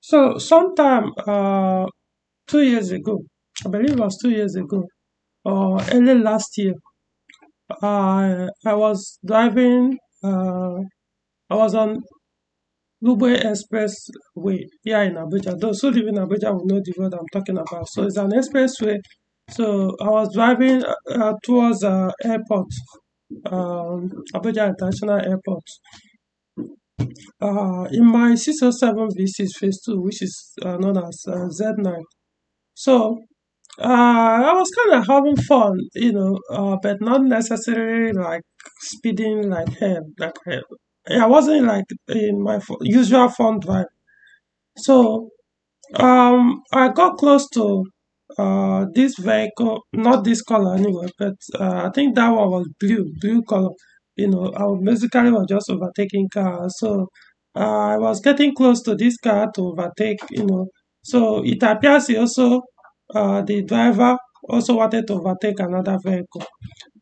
So sometime uh two years ago, I believe it was two years ago or early last year, I I was driving uh I was on Lugbe Expressway here in Abuja. Those who live in Abuja will know the road I'm talking about. So it's an expressway. So I was driving uh, towards uh, airport, um, Abuja International Airport. Uh, in my 607 V6 Phase 2, which is uh, known as uh, Z9. So uh, I was kind of having fun, you know, uh, but not necessarily like speeding like hell. Like. I wasn't like in my usual fun drive. So um, I got close to uh, this vehicle, not this color anyway, but uh, I think that one was blue, blue color. You know, I basically was just overtaking cars. So uh, I was getting close to this car to overtake, you know. So it appears he also uh, the driver also wanted to overtake another vehicle.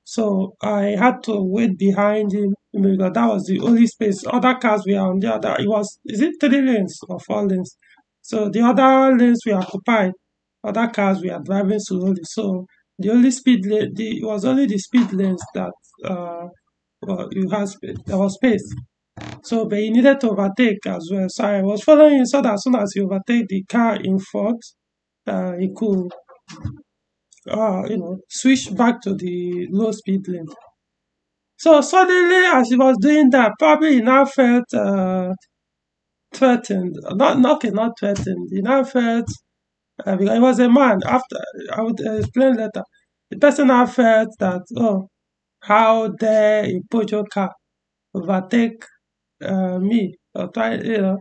So I had to wait behind him because that was the only space. Other cars were on the other. It was is it three lanes or four lanes? So the other lanes were occupied. Other cars were driving slowly. So the only speed lane, the it was only the speed lanes that uh, you had there was space. So, but he needed to overtake as well. So I was following him so that as soon as he overtake the car in front, uh, he could, uh, you know, switch back to the low speed lane. So suddenly, as he was doing that, probably he now felt uh, threatened. Not, not, not threatened. He now felt uh, because he was a man. After I would explain later, the person now felt that oh, how dare a Pojo car overtake uh, me or try, you know.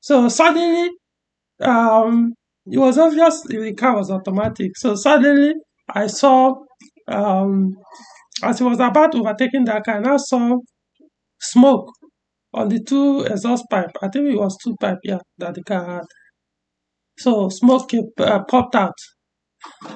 So suddenly, um, it was obvious the car was automatic. So suddenly I saw, um, as he was about overtaking that car, and I saw smoke on the two exhaust pipe. I think it was two pipe, yeah, that the car had. So smoke uh, popped out,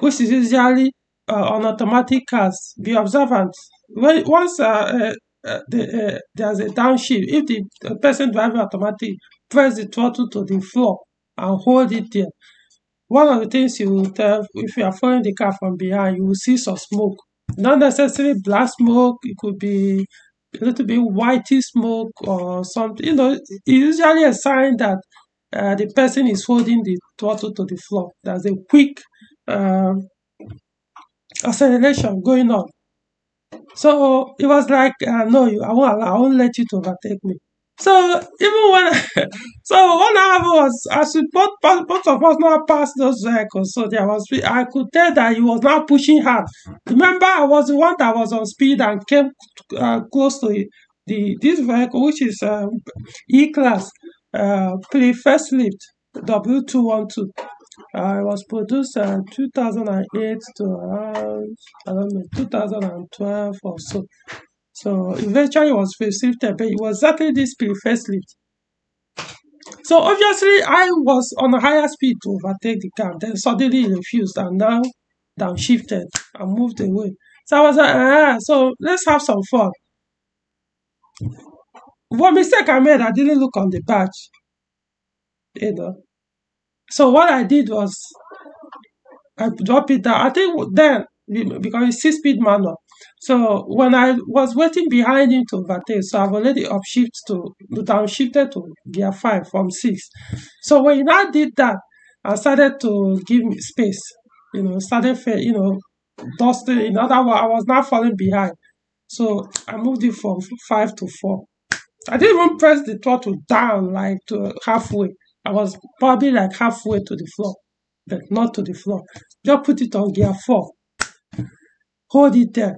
which is usually uh, on automatic cars. Be observant. When once uh, uh, the, uh, there's a downshift, if the, the person driving automatic press the throttle to the floor and hold it there, one of the things you will tell if you are following the car from behind, you will see some smoke. Not necessarily black smoke, it could be a little bit whitey smoke or something. You know, it's usually a sign that uh, the person is holding the throttle to the floor. There's a quick uh, acceleration going on. So it was like, uh, no, you, I won't, I won't let you to overtake me. So even when, so one i was, I we both, both, of us now passed those vehicles, so there was, I could tell that he was not pushing hard. Remember, I was the one that was on speed and came uh, close to the this vehicle, which is um, E-Class, uh, pre-first lift, W212. I was produced in 2008 to around, I don't know, 2012 or so. So eventually it was facelifted, but it was exactly this first facelift. So obviously I was on a higher speed to overtake the car, then suddenly refused and now downshifted and moved away. So I was like, ah, so let's have some fun. What mistake I made, I didn't look on the badge. You know, so what I did was I dropped it down. I think then because it's six speed manual. So when I was waiting behind him to overtake, so I've already upshift to downshifted to gear five from six. So when I did that, I started to give me space. You know, started you know dusting. In other words, I was not falling behind. So I moved it from five to four. I didn't even press the throttle down like to halfway. I was probably like halfway to the floor, but not to the floor. Just put it on gear four hold it there.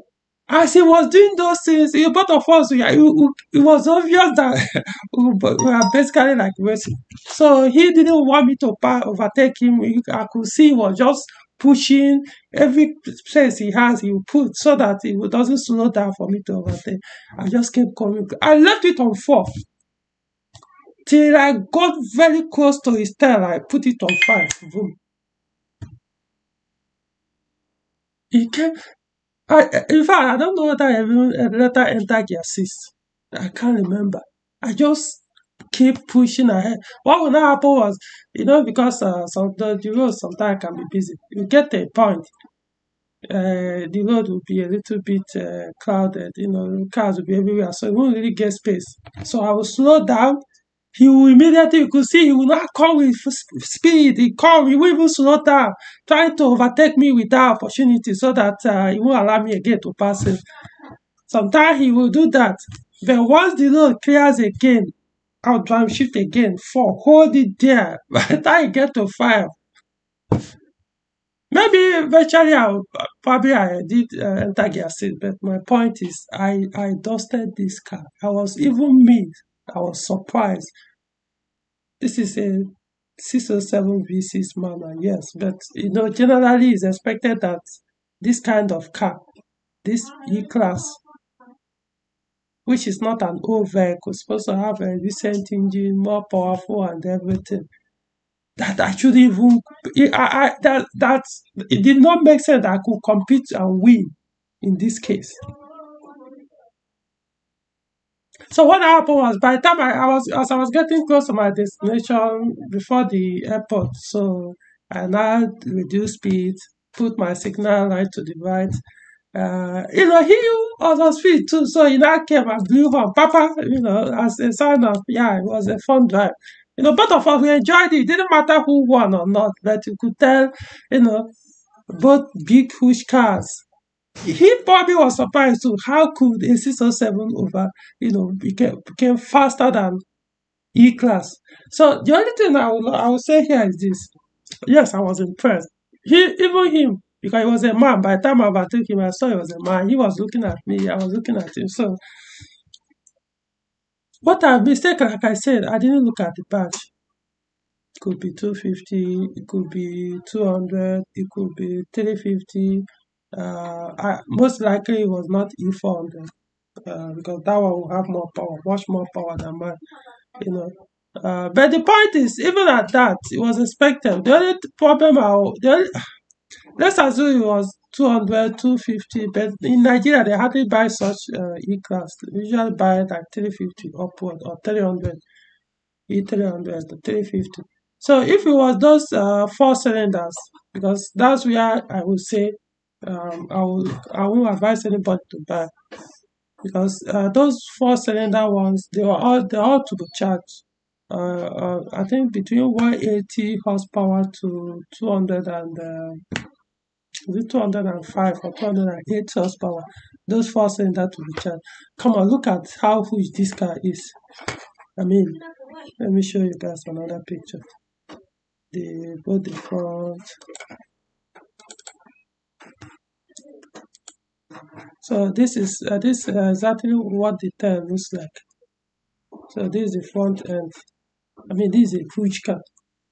As he was doing those things, both of us, we, it was obvious that we were basically like racing. So he didn't want me to overtake him. I could see he was just pushing every place he has, he put so that it doesn't slow down for me to overtake. I just kept coming. I left it on four. Till I got very close to his tail, I put it on five. Boom. He kept I, in fact, I don't know whether I even later entered gear six. I can't remember. I just keep pushing ahead. What will not happen was, you know, because uh, some the, the road sometimes can be busy. You get a point. Uh, the road will be a little bit uh, crowded, you know, cars will be everywhere, so you won't really get space. So I will slow down. He will immediately, you could see, he will not come with speed. He come, he will even slow down, trying to overtake me with that opportunity so that uh, he won't allow me again to pass him. Sometimes he will do that. But once the road clears again, I'll drive shift again. Four, hold it there. By the time you get to five, maybe eventually I'll probably I did uh, enter gear six. But my point is, I I dusted this car. I was even me. I was surprised. This is a 607 V6 manual, yes, but you know, generally it's expected that this kind of car, this E class, which is not an old vehicle, supposed to have a recent engine, more powerful and everything. That should even, I, I, that, that, it did not make sense that I could compete and win in this case. So what happened was by the time I, I was as I was getting close to my destination before the airport, so I now reduced speed, put my signal light to the right, uh, you know, he was on speed too, so he now came and blew horn, Papa, you know, as a sign of, yeah, it was a fun drive. You know, both of us, we enjoyed it. It didn't matter who won or not, but you could tell, you know, both big, huge cars. He probably was surprised too. How could a 607 over, you know, became, became faster than E class? So the only thing I will, I will say here is this. Yes, I was impressed. He, even him, because he was a man. By the time I overtook him, I saw he was a man. He was looking at me, I was looking at him. So, what I mistake, like I said, I didn't look at the badge. It could be 250, it could be 200, it could be 350. Uh, I, most likely was not E400 uh, because that one will have more power, much more power than mine, you know. Uh, but the point is, even at that, it was expected. The only problem, I, the only, Let's assume it was 200, 250, but in Nigeria they hardly buy such uh, E-class. They usually buy like 350 upward or 300, E300, 350. So if it was those uh, four cylinders, because that's where I would say um, I will I won't advise anybody to buy because uh, those four cylinder ones they were all they all turbocharged. Uh, uh, I think between 180 horsepower to 200 and uh, is it 205 or 208 horsepower? Those four cylinders turbocharged. Come on, look at how huge this car is. I mean, let me show you guys another picture. The both the front. So this is uh, this uh, exactly what the tail looks like. So this is the front end. I mean, this is a car,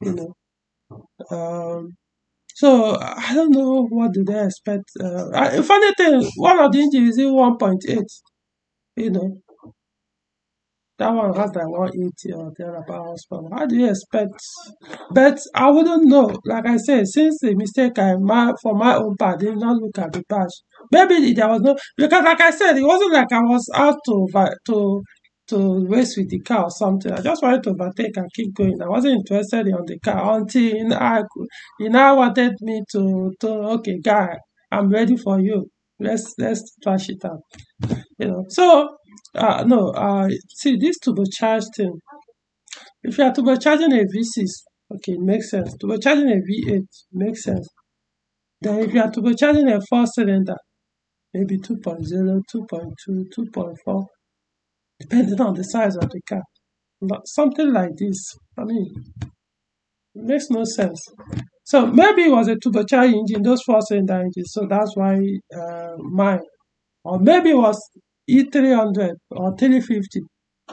you know. Um, so I don't know what do they expect. Uh, funny thing, one of the engines is one point eight. You know, that one has like one eighty or thereabout horsepower. How do you expect? But I wouldn't know. Like I said, since the mistake I my for my own part did not look at the patch. Maybe there was no because, like I said, it wasn't like I was out to to to race with the car or something. I just wanted to overtake and keep going. I wasn't interested in the car until I could, you now wanted me to to okay, guy, I'm ready for you. Let's let's trash it up, You know. So uh no, uh see this turbocharged thing. If you are turbocharging a V6, okay, it makes sense. Turbocharging a V8 makes sense. Then if you are turbocharging a four cylinder, maybe 2.0, 2.2, 2.4, depending on the size of the car. But something like this, I mean, it makes no sense. So maybe it was a turbocharged engine, those four cylinder engines, so that's why uh, mine. Or maybe it was E300 or 350.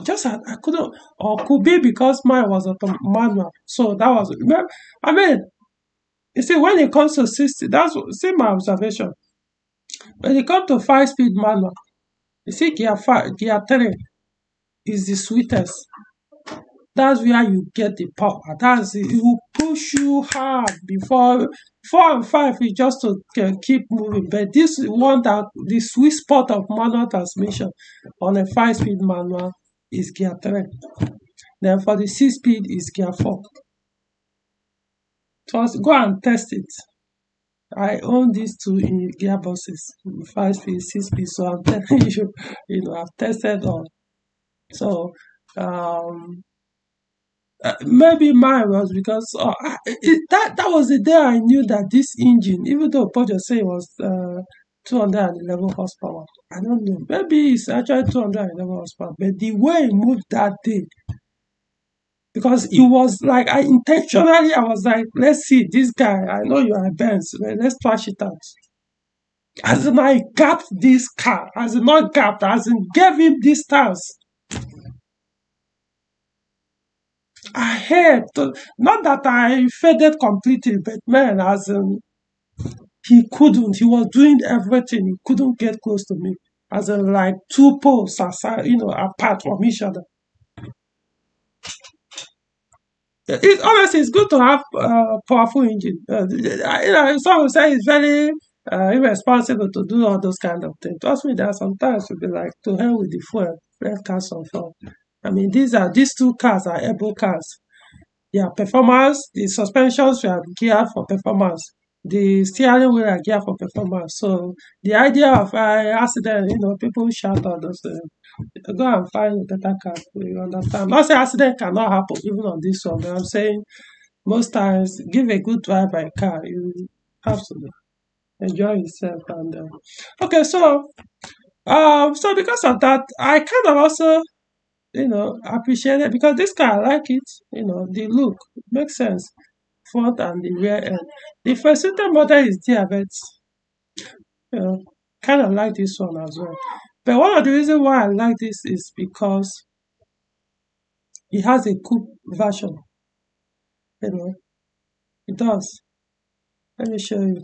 Just I, I couldn't, or could be because mine was a manual. So that was, I mean, you see, when it comes to 60, that's see my observation. When it comes to five speed manual, you see gear five, gear three, is the sweetest. That's where you get the power. That's it. it will push you hard before four and five is just to keep moving. But this one that the sweet spot of manual transmission on a five speed manual is gear three. Then for the six speed is gear four. Just go and test it. I own these two gearboxes, five speed, six speed. So I'm telling you, you know, I've tested all. So um, uh, maybe mine was because uh, it, that that was the day I knew that this engine, even though Pojo say it was uh, 211 horsepower, I don't know. Maybe it's actually 211 horsepower, but the way it moved that day, because it was like I intentionally I was like, let's see this guy. I know you are a Benz, let's trash it out. As in, I gapped this car, as in not gapped, as in gave him distance. I had not that I faded completely, but man, as in he couldn't. He was doing everything. He couldn't get close to me. As in like two poles aside, you know, apart from each other. It, honestly, it's good to have a powerful engine. Uh, you know, some say it's very uh, irresponsible to do all those kind of things. Trust me, are sometimes you'll be like, to hell with the fuel, let cars on fire. I mean, these are these two cars are able cars. Yeah, performance, the suspensions are geared for performance. The steering wheel are geared for performance. So the idea of uh, accident, you know, people shout all those things. Go and find a better car. For you understand? Not say accident cannot happen even on this one, but I'm saying most times give a good drive by car. You to enjoy yourself and uh, okay. So um, so because of that, I kind of also you know, appreciate it because this car, I like it. You know, the look makes sense. Front and the rear end. The first model is there, but you know, kind of like this one as well. But one of the reasons why I like this is because it has a coupe version. You know, it does. Let me show you.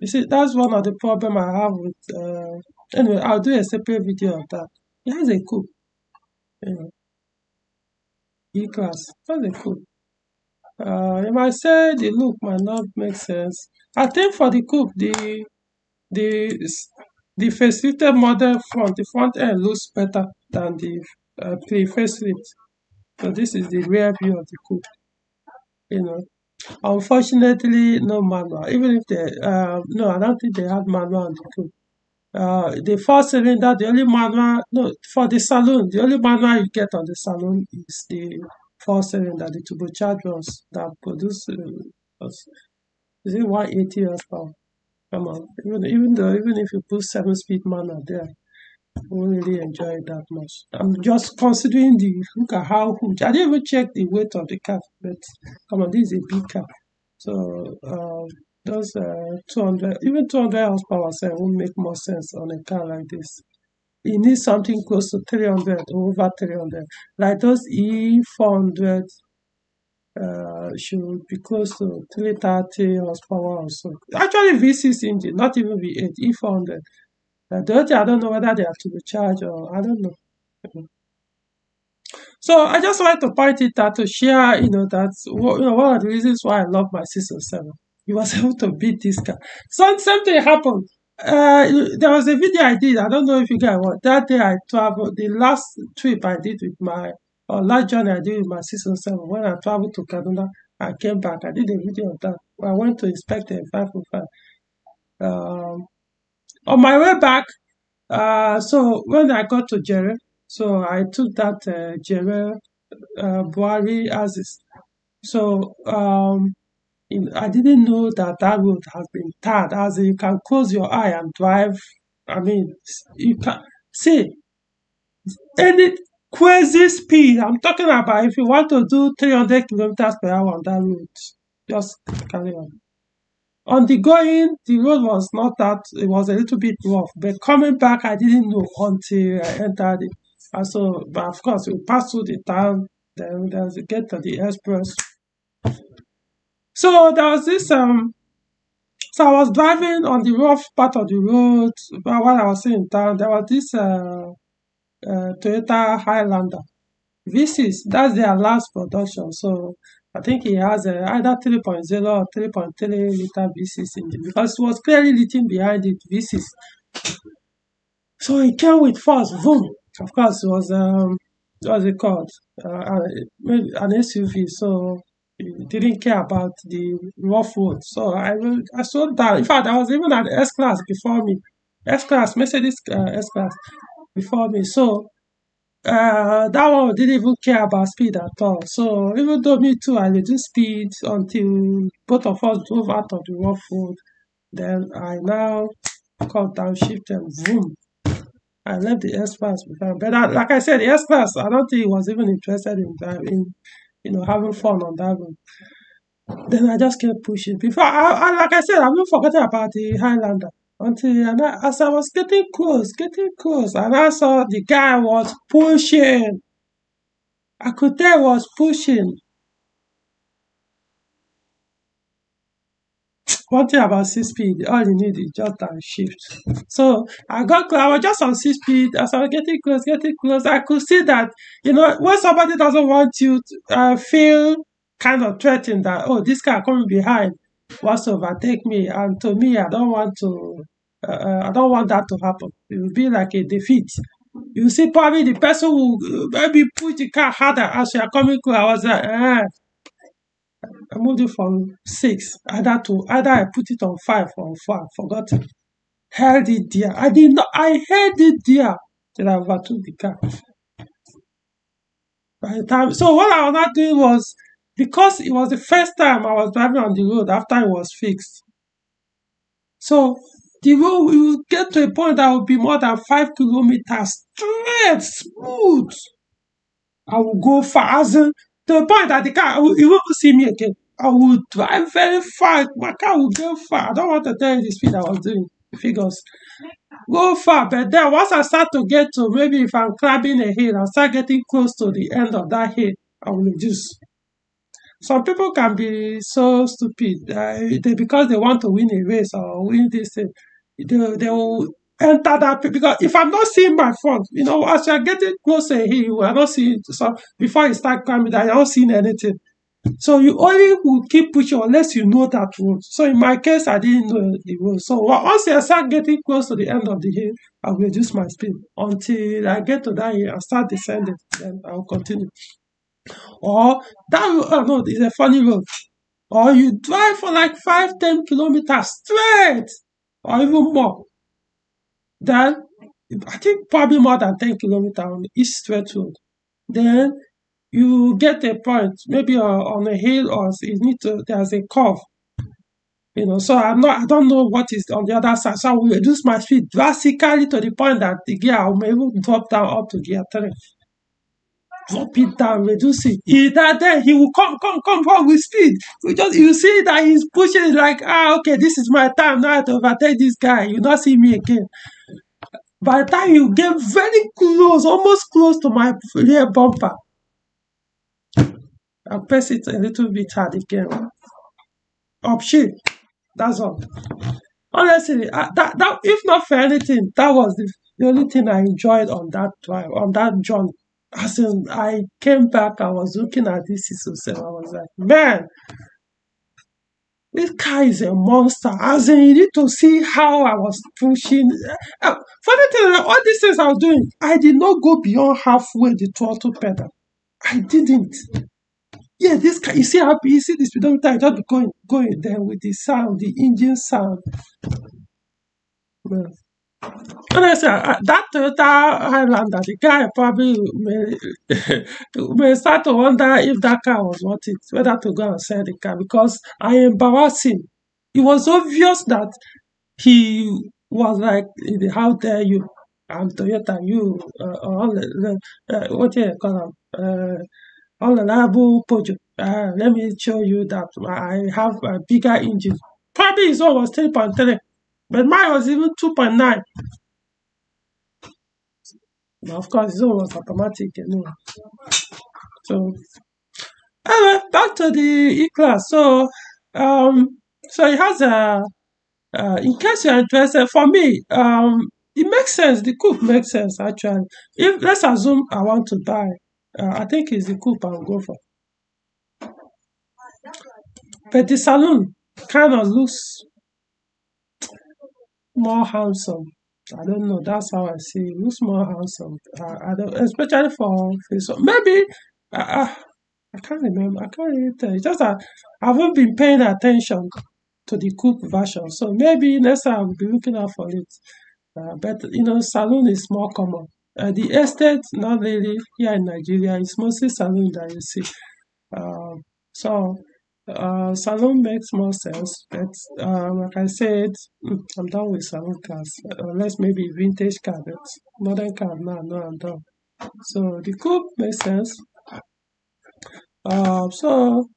You see, that's one of the problem I have with uh, Anyway, I'll do a separate video of that. It has a coupe. You know, E-class. That's a coupe. Uh, you might say the look might not make sense. I think for the coupe, the the the facilitated model front, the front end looks better than the uh, pre-facelift. So this is the rear view of the coupe. You know, unfortunately, no manual. Even if they, uh, no, I don't think they have manual on the coupe uh, the four cylinder, the only manual, no, for the saloon, the only manual you get on the saloon is the four cylinder, the turbocharged ones that produce, uh, is it 180 horsepower? Come on, even, even though, even if you put seven speed manual there, you won't really enjoy it that much. I'm just considering the, look at how huge, I didn't even check the weight of the car, but come on, this is a big car. So, um, those uh, 200, even 200 horsepower cell won't make more sense on a car like this. You need something close to 300 or over 300. Like those E400 uh, should be close to 330 horsepower or so. Actually, V6 engine, not even V8, E400. Uh, the I don't know whether they have turbocharged or I don't know. So I just wanted to point it out to share, you know, that's you know, one of the reasons why I love my 607 he was able to beat this guy. So something happened. Uh, there was a video I did. I don't know if you guys want. That day I traveled. The last trip I did with my, or last journey I did with my 607 when I traveled to Kaduna. I came back. I did a video of that. I went to inspect a 505. Um, on my way back, uh, so when I got to Jere, so I took that uh, Jere uh, Buhari Axis. So um, I didn't know that that road has been tarred. As you can close your eye and drive. I mean, you can see any crazy speed. I'm talking about if you want to do 300 kilometers per hour on that road, just carry on. On the going, the road was not that, it was a little bit rough, but coming back, I didn't know until I entered it. And so, but of course, we passed through the town, then there's a get to the express. So there was this um so I was driving on the rough part of the road while I was in town. There was this uh, uh, Toyota Highlander V6. That's their last production. So I think he has uh, either 3.0 or 3.3 liter V6 engine because it was clearly written behind it V6. So he came with force, boom. of course, it was um, what's it called? Uh, an SUV. So didn't care about the rough road. So I I slowed that. In fact, I was even at S class before me. S class, Mercedes uh, S class before me. So uh, that one didn't even care about speed at all. So even though me too, I reduced speed until both of us drove out of the rough road. Then I now cut down, shift and boom. I left the S class before. But I, like I said, the S class, I don't think he was even interested in driving, you know, having fun on that road. Then I just kept pushing. Before, I, I like I said, I've been forgetting about the Highlander until and I, as I was getting close, getting close, and I saw the guy was pushing. I could tell was pushing. One thing about six speed, all you need is just a shift. So I got close, I was just on six speed. As I was getting close, getting close, I could see that you know when somebody doesn't want you to uh, feel kind of threatened that oh this guy coming behind wants overtake me, and to me I don't want to uh, uh, I don't want that to happen. It will be like a defeat. You see, probably the person will uh, maybe push the car harder as you are coming close. I was like, eh. I moved it from six, either to either I put it on five or four, forgot it. Held it there. I did not I held it there till I overtook the car. By the time so what I was not doing was because it was the first time I was driving on the road after it was fixed. So the road will get to a point that will be more than five kilometers straight, smooth. I will go in, to the point that the car, will, you won't see me again. I will drive very fast. My car will go far. I don't want to tell you the speed I was doing. Figures. Go far, but then once I start to get to maybe if I'm climbing a hill, I start getting close to the end of that hill, I will reduce. Some people can be so stupid uh, they, because they want to win a race or win this thing. They, they will enter that because if I'm not seeing my front, you know, as you're getting closer here, you are not seeing so before you start climbing you're not seeing anything. So you only will keep pushing unless you know that road. So in my case, I didn't know the road. So once I start getting close to the end of the hill, I'll reduce my speed until I get to that hill and start descending. Then I'll continue. Or that oh no, it's a funny road. Or you drive for like five, ten kilometers straight, or even more. Then I think probably more than ten kilometers on each straight road. Then you get a point, maybe uh, on a hill or you need to, there's a curve. You know, so I'm not, I don't know what is on the other side. So I will reduce my speed drastically to the point that the gear I will even drop down up to gear three. Drop it down, reduce it. He that then he will come, come, come, come with speed. We just you see that he's pushing like, ah, okay, this is my time now to overtake this guy. You not see me again. By the time you get very close, almost close to my rear bumper, I'll press it a little bit hard again. Up shit. That's all. Honestly, I, that, that if not for anything, that was the, the only thing I enjoyed on that drive, on that journey. As in, I came back, I was looking at this 607, I was like, man, this car is a monster. As in, you need to see how I was pushing. Uh, funny thing, all these things I was doing, I did not go beyond halfway the throttle pedal. I didn't. Yeah, this car, you see how you see the speedometer, I just going going there with the sound, the engine sound. Man. Honestly, that Toyota Highlander, the guy probably may, may start to wonder if that car was worth it, whether to go and sell the car because I embarrassed him. It was obvious that he was like, how dare you? I'm Toyota, you, uh, uh, what do you call them? Uh, unreliable Pojo. Uh, let me show you that I have a bigger engine. Probably his own was 3.3. But mine was even 2.9. of course, own was automatic know. So, anyway, back to the E-Class. So, um, so it has a, uh, in case you're interested, for me, um, it makes sense. The coupe makes sense, actually. If Let's assume I want to buy, uh, I think it's the coupe I'll go for. But the saloon kind of looks more handsome. I don't know. That's how I see it. Looks more handsome. I, I don't, especially for face. Maybe I, I can't remember. I can't really tell. It's just that I haven't been paying attention to the coupe version. So maybe next time I'll be looking out for it. Uh, but you know, saloon is more common. Uh, the estate, not really here in Nigeria. It's mostly saloon that you see. Uh, so uh, saloon makes more sense. But uh, like I said, I'm done with salon cars. Unless maybe vintage car, but modern car now, no, I'm done. So the coupe makes sense. Uh, so